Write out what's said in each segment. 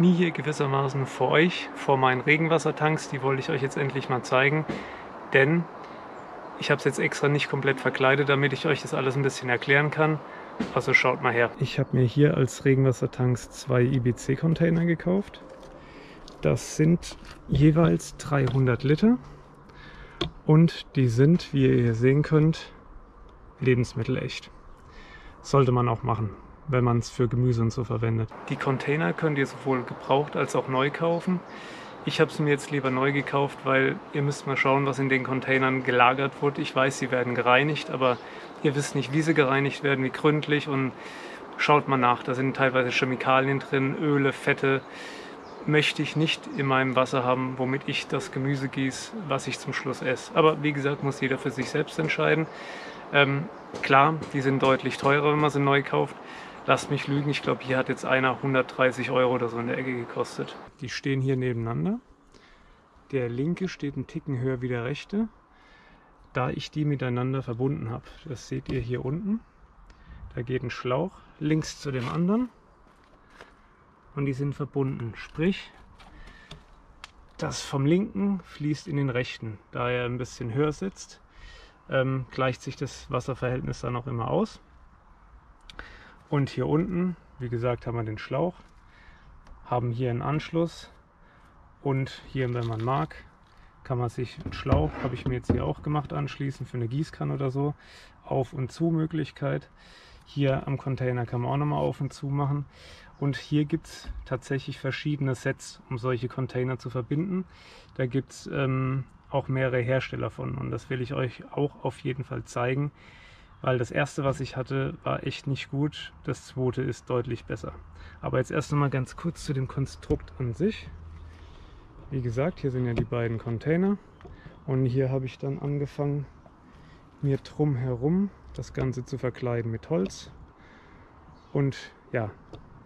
knie hier gewissermaßen vor euch, vor meinen Regenwassertanks. Die wollte ich euch jetzt endlich mal zeigen, denn ich habe es jetzt extra nicht komplett verkleidet, damit ich euch das alles ein bisschen erklären kann. Also schaut mal her. Ich habe mir hier als Regenwassertanks zwei IBC-Container gekauft. Das sind jeweils 300 Liter und die sind, wie ihr hier sehen könnt, lebensmittelecht. Sollte man auch machen, wenn man es für Gemüse und so verwendet. Die Container könnt ihr sowohl gebraucht als auch neu kaufen. Ich habe es mir jetzt lieber neu gekauft, weil ihr müsst mal schauen, was in den Containern gelagert wurde. Ich weiß, sie werden gereinigt, aber ihr wisst nicht, wie sie gereinigt werden, wie gründlich und schaut mal nach. Da sind teilweise Chemikalien drin, Öle, Fette, möchte ich nicht in meinem Wasser haben, womit ich das Gemüse gieße, was ich zum Schluss esse. Aber wie gesagt, muss jeder für sich selbst entscheiden. Ähm, klar, die sind deutlich teurer, wenn man sie neu kauft. Lasst mich lügen, ich glaube, hier hat jetzt einer 130 Euro oder so in der Ecke gekostet. Die stehen hier nebeneinander. Der linke steht einen Ticken höher wie der rechte, da ich die miteinander verbunden habe. Das seht ihr hier unten. Da geht ein Schlauch links zu dem anderen und die sind verbunden. Sprich, das vom linken fließt in den rechten. Da er ein bisschen höher sitzt, ähm, gleicht sich das Wasserverhältnis dann auch immer aus. Und hier unten, wie gesagt, haben wir den Schlauch, haben hier einen Anschluss und hier, wenn man mag, kann man sich einen Schlauch, habe ich mir jetzt hier auch gemacht, anschließen für eine Gießkanne oder so, Auf- und Zu-Möglichkeit. Hier am Container kann man auch nochmal auf und zu machen. Und hier gibt es tatsächlich verschiedene Sets, um solche Container zu verbinden. Da gibt es ähm, auch mehrere Hersteller von und das will ich euch auch auf jeden Fall zeigen, weil das erste, was ich hatte, war echt nicht gut. Das zweite ist deutlich besser. Aber jetzt erst noch mal ganz kurz zu dem Konstrukt an sich. Wie gesagt, hier sind ja die beiden Container und hier habe ich dann angefangen, mir drumherum das Ganze zu verkleiden mit Holz. Und ja,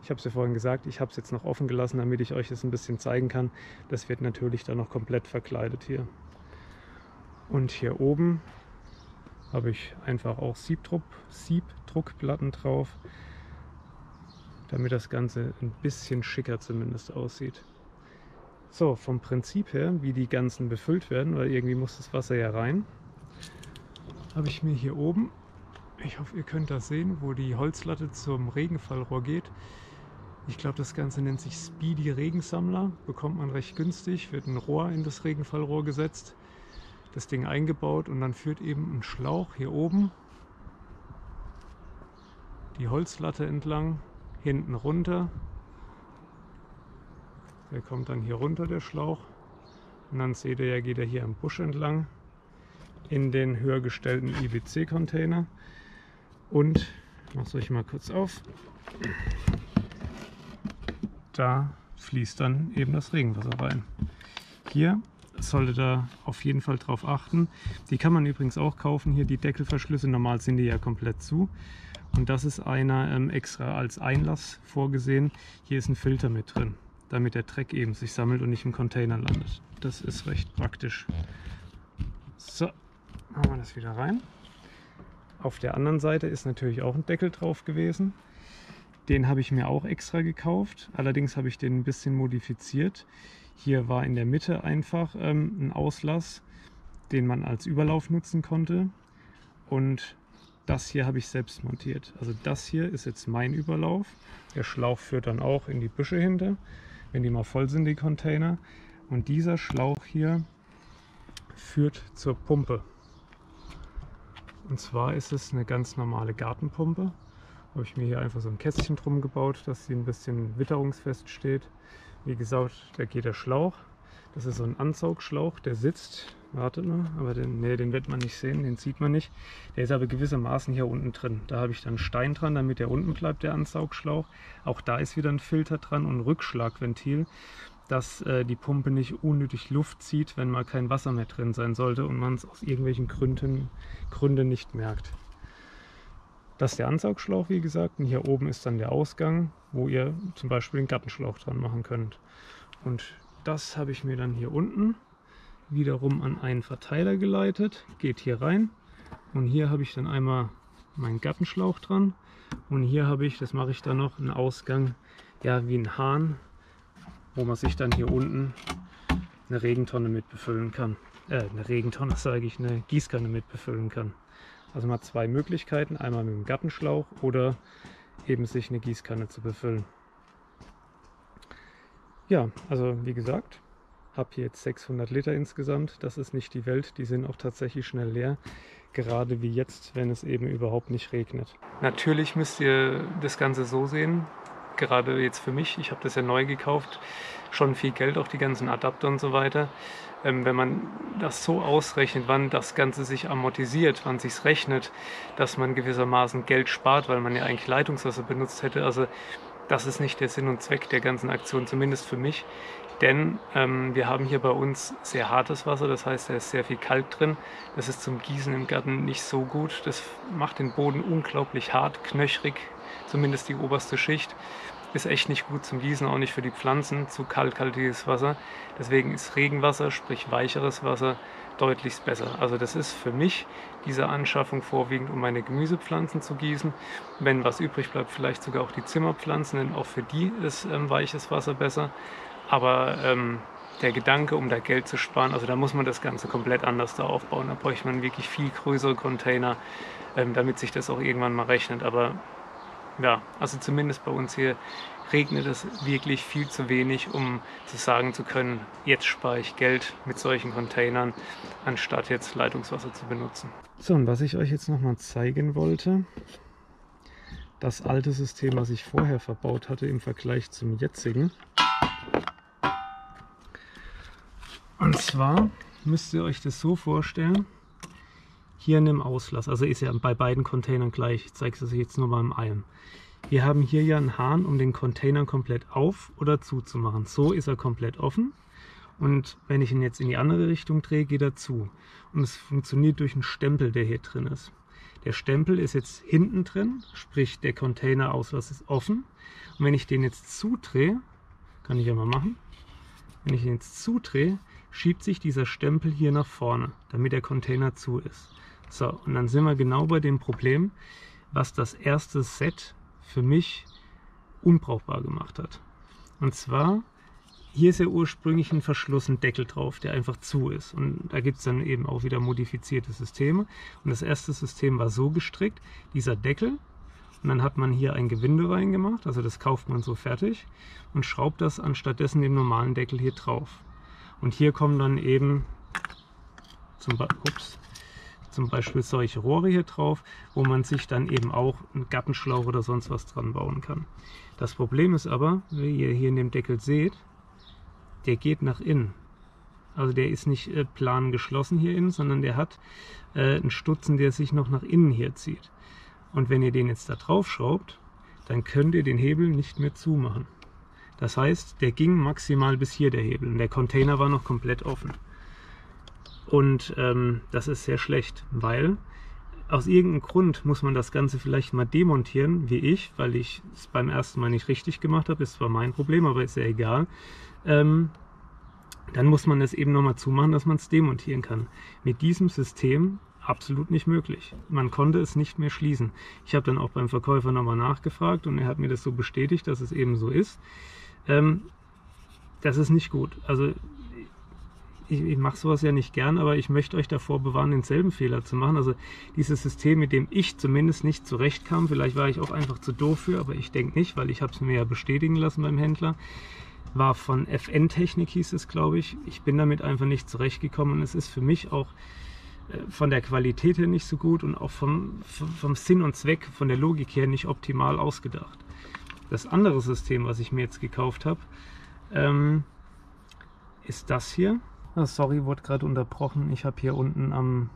ich habe es ja vorhin gesagt, ich habe es jetzt noch offen gelassen, damit ich euch das ein bisschen zeigen kann. Das wird natürlich dann noch komplett verkleidet hier. Und hier oben habe ich einfach auch Siebdruck, Siebdruckplatten drauf, damit das Ganze ein bisschen schicker zumindest aussieht. So, vom Prinzip her, wie die ganzen befüllt werden, weil irgendwie muss das Wasser ja rein, habe ich mir hier oben, ich hoffe ihr könnt das sehen, wo die Holzlatte zum Regenfallrohr geht, ich glaube, das Ganze nennt sich Speedy Regensammler. Bekommt man recht günstig, wird ein Rohr in das Regenfallrohr gesetzt, das Ding eingebaut und dann führt eben ein Schlauch hier oben die Holzlatte entlang, hinten runter. Der kommt dann hier runter, der Schlauch. Und dann seht ihr ja, geht er hier am Busch entlang in den höher gestellten IBC-Container. Und es euch mal kurz auf da fließt dann eben das Regenwasser rein. Hier solltet ihr auf jeden Fall drauf achten. Die kann man übrigens auch kaufen. Hier die Deckelverschlüsse, normal sind die ja komplett zu. Und das ist einer ähm, extra als Einlass vorgesehen. Hier ist ein Filter mit drin, damit der Dreck eben sich sammelt und nicht im Container landet. Das ist recht praktisch. So, machen wir das wieder rein. Auf der anderen Seite ist natürlich auch ein Deckel drauf gewesen. Den habe ich mir auch extra gekauft. Allerdings habe ich den ein bisschen modifiziert. Hier war in der Mitte einfach ähm, ein Auslass, den man als Überlauf nutzen konnte. Und das hier habe ich selbst montiert. Also das hier ist jetzt mein Überlauf. Der Schlauch führt dann auch in die Büsche hinter, wenn die mal voll sind, die Container. Und dieser Schlauch hier führt zur Pumpe. Und zwar ist es eine ganz normale Gartenpumpe habe ich mir hier einfach so ein Kästchen drum gebaut, dass sie ein bisschen witterungsfest steht. Wie gesagt, da geht der Schlauch. Das ist so ein Ansaugschlauch, der sitzt. Wartet mal, aber den, nee, den wird man nicht sehen, den sieht man nicht. Der ist aber gewissermaßen hier unten drin. Da habe ich dann Stein dran, damit der unten bleibt, der Ansaugschlauch. Auch da ist wieder ein Filter dran und ein Rückschlagventil, dass äh, die Pumpe nicht unnötig Luft zieht, wenn mal kein Wasser mehr drin sein sollte und man es aus irgendwelchen Gründen, Gründen nicht merkt. Das ist der Ansaugschlauch, wie gesagt. Und hier oben ist dann der Ausgang, wo ihr zum Beispiel den Gartenschlauch dran machen könnt. Und das habe ich mir dann hier unten wiederum an einen Verteiler geleitet. Geht hier rein. Und hier habe ich dann einmal meinen Gartenschlauch dran. Und hier habe ich, das mache ich dann noch, einen Ausgang, ja wie ein Hahn wo man sich dann hier unten eine Regentonne mit befüllen kann. Äh, eine Regentonne sage ich, eine Gießkanne mit befüllen kann. Also man hat zwei Möglichkeiten, einmal mit dem Gartenschlauch oder eben sich eine Gießkanne zu befüllen. Ja, also wie gesagt, habe hier jetzt 600 Liter insgesamt. Das ist nicht die Welt, die sind auch tatsächlich schnell leer. Gerade wie jetzt, wenn es eben überhaupt nicht regnet. Natürlich müsst ihr das Ganze so sehen, gerade jetzt für mich, ich habe das ja neu gekauft, schon viel Geld, auch die ganzen Adapter und so weiter. Ähm, wenn man das so ausrechnet, wann das Ganze sich amortisiert, wann sich rechnet, dass man gewissermaßen Geld spart, weil man ja eigentlich Leitungswasser benutzt hätte. Also das ist nicht der Sinn und Zweck der ganzen Aktion, zumindest für mich. Denn ähm, wir haben hier bei uns sehr hartes Wasser, das heißt, da ist sehr viel Kalk drin. Das ist zum Gießen im Garten nicht so gut. Das macht den Boden unglaublich hart, knöchrig, zumindest die oberste Schicht. Ist echt nicht gut zum Gießen, auch nicht für die Pflanzen, zu kalkhaltiges Wasser. Deswegen ist Regenwasser, sprich weicheres Wasser, deutlichst besser. Also das ist für mich diese Anschaffung vorwiegend, um meine Gemüsepflanzen zu gießen. Wenn was übrig bleibt, vielleicht sogar auch die Zimmerpflanzen, denn auch für die ist ähm, weiches Wasser besser. Aber ähm, der Gedanke, um da Geld zu sparen, also da muss man das Ganze komplett anders da aufbauen. Da bräuchte man wirklich viel größere Container, ähm, damit sich das auch irgendwann mal rechnet. Aber ja, also zumindest bei uns hier regnet es wirklich viel zu wenig, um zu sagen zu können, jetzt spare ich Geld mit solchen Containern, anstatt jetzt Leitungswasser zu benutzen. So, und was ich euch jetzt nochmal zeigen wollte, das alte System, was ich vorher verbaut hatte im Vergleich zum jetzigen. Und zwar müsst ihr euch das so vorstellen, hier in dem Auslass, also ist ja bei beiden Containern gleich, ich zeige es euch jetzt nur mal im einen. Wir haben hier ja einen Hahn, um den Container komplett auf oder zuzumachen. So ist er komplett offen und wenn ich ihn jetzt in die andere Richtung drehe, geht er zu. Und es funktioniert durch einen Stempel, der hier drin ist. Der Stempel ist jetzt hinten drin, sprich der Container-Auslass ist offen. Und wenn ich den jetzt zudrehe, kann ich ja mal machen, wenn ich ihn jetzt zudrehe, schiebt sich dieser Stempel hier nach vorne, damit der Container zu ist. So, und dann sind wir genau bei dem Problem, was das erste Set für mich unbrauchbar gemacht hat. Und zwar, hier ist ja ursprünglich ein Verschluss, ein Deckel drauf, der einfach zu ist. Und da gibt es dann eben auch wieder modifizierte Systeme. Und das erste System war so gestrickt, dieser Deckel, und dann hat man hier ein Gewinde reingemacht, also das kauft man so fertig und schraubt das anstattdessen den normalen Deckel hier drauf. Und hier kommen dann eben zum, ups, zum Beispiel solche Rohre hier drauf, wo man sich dann eben auch einen Gartenschlauch oder sonst was dran bauen kann. Das Problem ist aber, wie ihr hier in dem Deckel seht, der geht nach innen. Also der ist nicht äh, plan geschlossen hier innen, sondern der hat äh, einen Stutzen, der sich noch nach innen hier zieht. Und wenn ihr den jetzt da drauf schraubt, dann könnt ihr den Hebel nicht mehr zumachen. Das heißt, der ging maximal bis hier der Hebel und der Container war noch komplett offen. Und ähm, das ist sehr schlecht, weil aus irgendeinem Grund muss man das Ganze vielleicht mal demontieren, wie ich, weil ich es beim ersten Mal nicht richtig gemacht habe. Ist zwar mein Problem, aber ist ja egal. Ähm, dann muss man es eben nochmal zumachen, dass man es demontieren kann. Mit diesem System absolut nicht möglich. Man konnte es nicht mehr schließen. Ich habe dann auch beim Verkäufer nochmal nachgefragt und er hat mir das so bestätigt, dass es eben so ist. Ähm, das ist nicht gut. Also ich, ich mache sowas ja nicht gern, aber ich möchte euch davor bewahren, denselben Fehler zu machen. Also dieses System, mit dem ich zumindest nicht zurechtkam, vielleicht war ich auch einfach zu doof für, aber ich denke nicht, weil ich habe es mir ja bestätigen lassen beim Händler, war von FN-Technik hieß es, glaube ich. Ich bin damit einfach nicht zurechtgekommen und es ist für mich auch äh, von der Qualität her nicht so gut und auch vom, vom Sinn und Zweck, von der Logik her nicht optimal ausgedacht. Das andere System, was ich mir jetzt gekauft habe, ähm, ist das hier. Oh, sorry, wurde gerade unterbrochen. Ich habe hier unten am,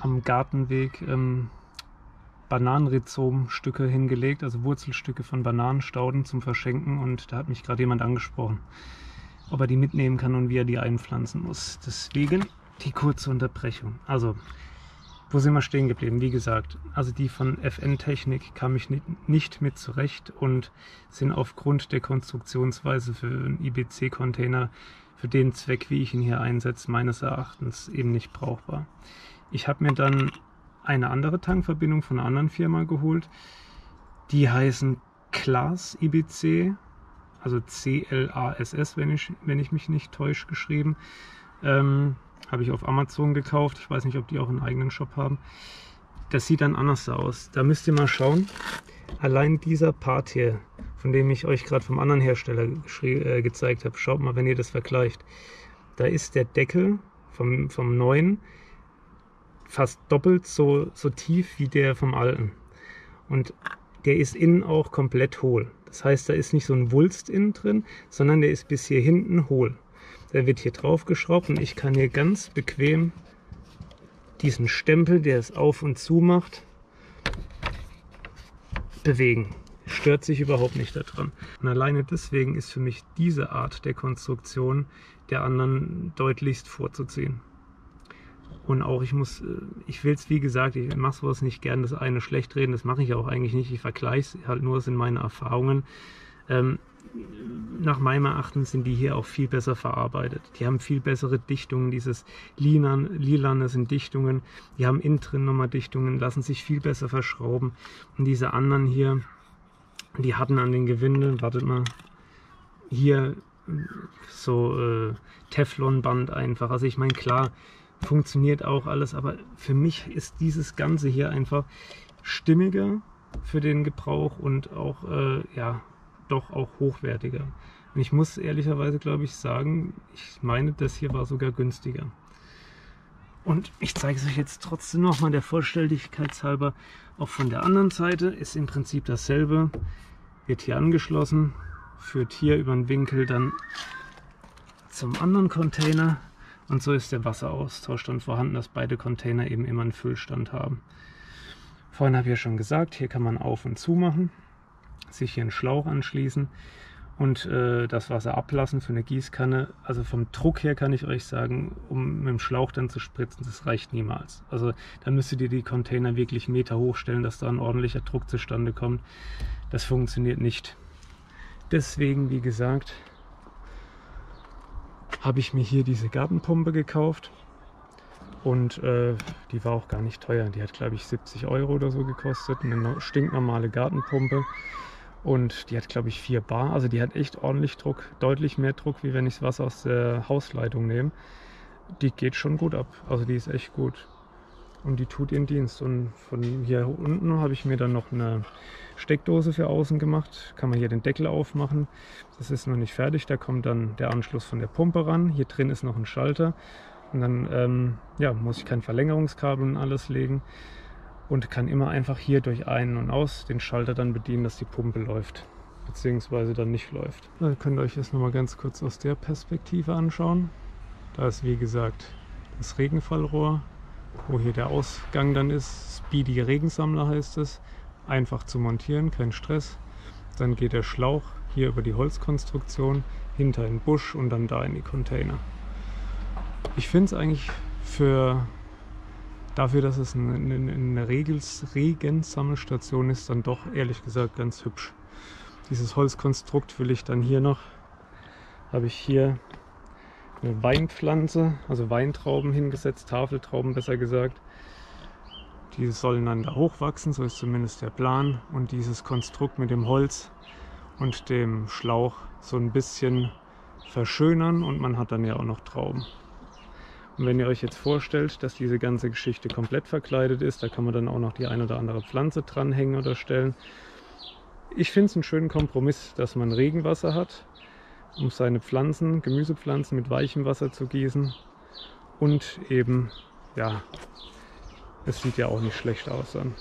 am Gartenweg ähm, Bananenrhizom-Stücke hingelegt, also Wurzelstücke von Bananenstauden zum Verschenken und da hat mich gerade jemand angesprochen, ob er die mitnehmen kann und wie er die einpflanzen muss. Deswegen die kurze Unterbrechung. Also, wo sind wir stehen geblieben? Wie gesagt, also die von FN-Technik kam ich nicht mit zurecht und sind aufgrund der Konstruktionsweise für einen IBC-Container für den Zweck, wie ich ihn hier einsetze, meines Erachtens eben nicht brauchbar. Ich habe mir dann eine andere Tankverbindung von einer anderen Firma geholt. Die heißen Class IBC also C-L-A-S-S, wenn ich, wenn ich mich nicht täusche, geschrieben. Ähm, habe ich auf Amazon gekauft. Ich weiß nicht, ob die auch einen eigenen Shop haben. Das sieht dann anders aus. Da müsst ihr mal schauen. Allein dieser Part hier, von dem ich euch gerade vom anderen Hersteller äh, gezeigt habe, schaut mal, wenn ihr das vergleicht. Da ist der Deckel vom, vom neuen fast doppelt so, so tief wie der vom alten. Und der ist innen auch komplett hohl. Das heißt, da ist nicht so ein Wulst innen drin, sondern der ist bis hier hinten hohl. Der wird hier drauf geschraubt und ich kann hier ganz bequem diesen Stempel, der es auf und zu macht, bewegen. Stört sich überhaupt nicht daran. Und alleine deswegen ist für mich diese Art der Konstruktion der anderen deutlichst vorzuziehen. Und auch ich muss, äh, ich will es wie gesagt, ich mache sowas nicht gern, das eine schlecht reden, das mache ich auch eigentlich nicht. Ich vergleiche es halt nur, es sind meine Erfahrungen. Ähm, nach meinem Erachten sind die hier auch viel besser verarbeitet. Die haben viel bessere Dichtungen. Dieses Lilan, Lilane sind Dichtungen. Die haben innen nochmal Dichtungen, lassen sich viel besser verschrauben. Und diese anderen hier, die hatten an den Gewinden, wartet mal, hier so äh, Teflonband einfach. Also ich meine, klar, funktioniert auch alles, aber für mich ist dieses Ganze hier einfach stimmiger für den Gebrauch und auch äh, ja, doch auch hochwertiger. Und ich muss ehrlicherweise, glaube ich, sagen, ich meine, das hier war sogar günstiger. Und ich zeige es euch jetzt trotzdem nochmal der Vollständigkeit halber. Auch von der anderen Seite ist im Prinzip dasselbe. Wird hier angeschlossen, führt hier über den Winkel dann zum anderen Container. Und so ist der Wasseraustausch dann vorhanden, dass beide Container eben immer einen Füllstand haben. Vorhin habe ich ja schon gesagt, hier kann man auf und zu machen sich hier einen Schlauch anschließen und äh, das Wasser ablassen für eine Gießkanne. Also vom Druck her kann ich euch sagen, um mit dem Schlauch dann zu spritzen, das reicht niemals. Also da müsstet ihr die Container wirklich Meter hochstellen, dass da ein ordentlicher Druck zustande kommt. Das funktioniert nicht. Deswegen, wie gesagt, habe ich mir hier diese Gartenpumpe gekauft. Und äh, die war auch gar nicht teuer. Die hat, glaube ich, 70 Euro oder so gekostet. Eine stinknormale Gartenpumpe. Und die hat, glaube ich, 4 Bar. Also die hat echt ordentlich Druck, deutlich mehr Druck, wie wenn ich das Wasser aus der Hausleitung nehme. Die geht schon gut ab. Also die ist echt gut. Und die tut ihren Dienst. Und von hier unten habe ich mir dann noch eine Steckdose für außen gemacht. Kann man hier den Deckel aufmachen. Das ist noch nicht fertig. Da kommt dann der Anschluss von der Pumpe ran. Hier drin ist noch ein Schalter. Und dann ähm, ja, muss ich kein Verlängerungskabel und alles legen und kann immer einfach hier durch ein- und aus den Schalter dann bedienen, dass die Pumpe läuft beziehungsweise dann nicht läuft. Dann könnt ihr euch das nochmal ganz kurz aus der Perspektive anschauen. Da ist wie gesagt das Regenfallrohr, wo hier der Ausgang dann ist. Speedy Regensammler heißt es. Einfach zu montieren, kein Stress. Dann geht der Schlauch hier über die Holzkonstruktion hinter den Busch und dann da in die Container. Ich finde es eigentlich für dafür, dass es eine, eine, eine Regensammelstation ist, dann doch ehrlich gesagt ganz hübsch. Dieses Holzkonstrukt will ich dann hier noch, habe ich hier eine Weinpflanze, also Weintrauben hingesetzt, Tafeltrauben besser gesagt. Die sollen dann da hochwachsen, so ist zumindest der Plan. Und dieses Konstrukt mit dem Holz und dem Schlauch so ein bisschen verschönern und man hat dann ja auch noch Trauben. Und wenn ihr euch jetzt vorstellt, dass diese ganze Geschichte komplett verkleidet ist, da kann man dann auch noch die ein oder andere Pflanze dranhängen oder stellen. Ich finde es einen schönen Kompromiss, dass man Regenwasser hat, um seine Pflanzen, Gemüsepflanzen mit weichem Wasser zu gießen. Und eben, ja, es sieht ja auch nicht schlecht aus dann.